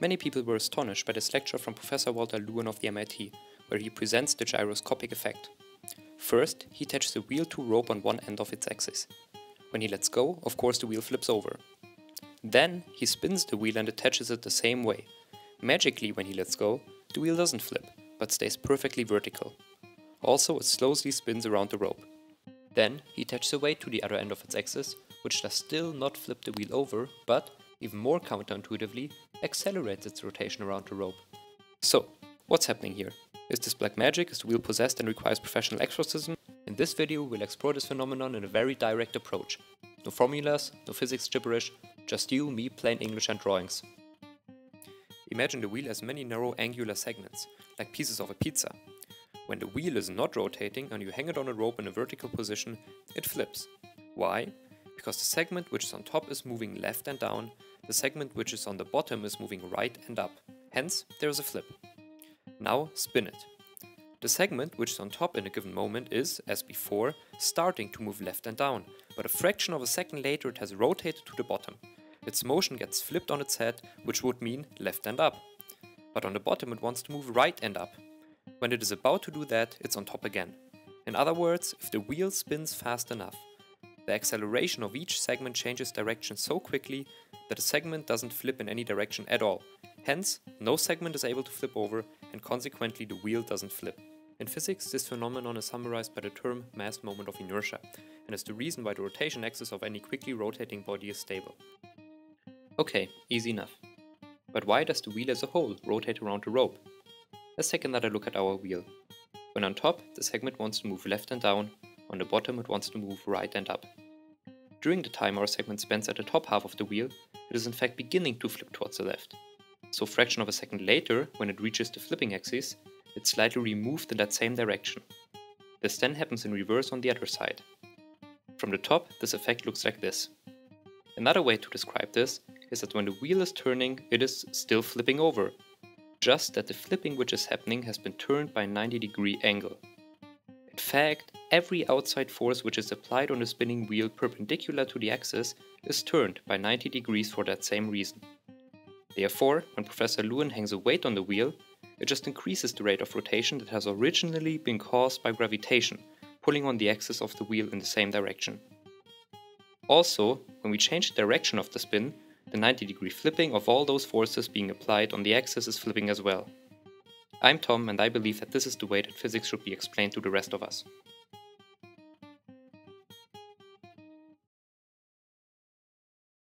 Many people were astonished by this lecture from Professor Walter Lewin of the MIT, where he presents the gyroscopic effect. First, he attaches the wheel to rope on one end of its axis. When he lets go, of course the wheel flips over. Then, he spins the wheel and attaches it the same way. Magically, when he lets go, the wheel doesn't flip, but stays perfectly vertical. Also, it slowly spins around the rope. Then, he attaches a weight to the other end of its axis, which does still not flip the wheel over, but, even more counterintuitively, accelerates its rotation around the rope. So, what's happening here? Is this black magic? Is the wheel possessed and requires professional exorcism? In this video we'll explore this phenomenon in a very direct approach. No formulas, no physics gibberish, just you, me, plain English and drawings. Imagine the wheel as many narrow angular segments, like pieces of a pizza. When the wheel is not rotating and you hang it on a rope in a vertical position, it flips. Why? Because the segment which is on top is moving left and down, the segment which is on the bottom is moving right and up. Hence, there is a flip. Now spin it. The segment which is on top in a given moment is, as before, starting to move left and down, but a fraction of a second later it has rotated to the bottom. Its motion gets flipped on its head, which would mean left and up. But on the bottom it wants to move right and up. When it is about to do that, it's on top again. In other words, if the wheel spins fast enough, the acceleration of each segment changes direction so quickly that a segment doesn't flip in any direction at all. Hence, no segment is able to flip over and consequently the wheel doesn't flip. In physics, this phenomenon is summarized by the term mass moment of inertia and is the reason why the rotation axis of any quickly rotating body is stable. Okay, easy enough. But why does the wheel as a whole rotate around the rope? Let's take another look at our wheel. When on top, the segment wants to move left and down, on the bottom it wants to move right and up. During the time our segment spends at the top half of the wheel, it is in fact beginning to flip towards the left. So fraction of a second later, when it reaches the flipping axis, it's slightly removed in that same direction. This then happens in reverse on the other side. From the top, this effect looks like this. Another way to describe this is that when the wheel is turning, it is still flipping over, just that the flipping which is happening has been turned by a 90 degree angle. In fact, every outside force which is applied on the spinning wheel perpendicular to the axis is turned by 90 degrees for that same reason. Therefore, when Professor Lewin hangs a weight on the wheel, it just increases the rate of rotation that has originally been caused by gravitation, pulling on the axis of the wheel in the same direction. Also, when we change the direction of the spin, the 90 degree flipping of all those forces being applied on the axis is flipping as well. I'm Tom and I believe that this is the way that physics should be explained to the rest of us.